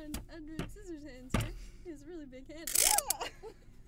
friend Edward Scissorhands here. He has really big hand.